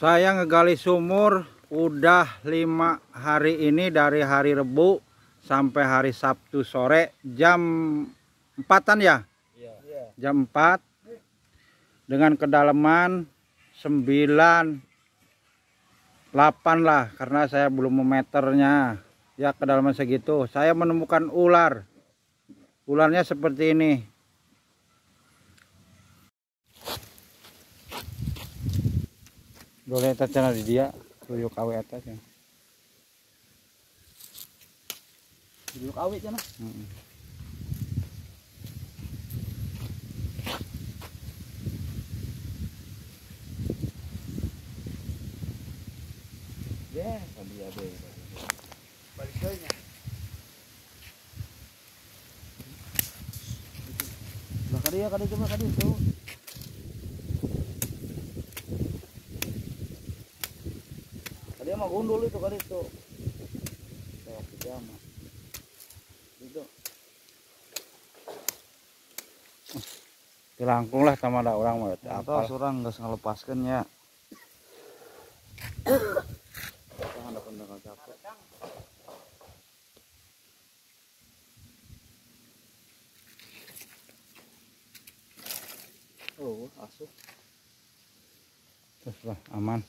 Saya ngegali sumur udah lima hari ini dari hari Rebu sampai hari Sabtu sore. Jam empatan ya? Iya. Jam 4 dengan kedalaman 9 8 lah karena saya belum memeternya. Ya kedalaman segitu. Saya menemukan ular. Ularnya seperti ini boleh tercana di dia tuyuk awe atas ya Duduk awet. Ya, tadi ada. Balik deui Lah kadi ya kadi coba kadi tuh. Kadi mah gundul itu kadi tuh. Kayak pijama. Itu. dilangkung lah sama ada orang mau Apa surang geus ngalepaskeun ya. Jangan ada pendengar capek. Oh, asuh. terus lah aman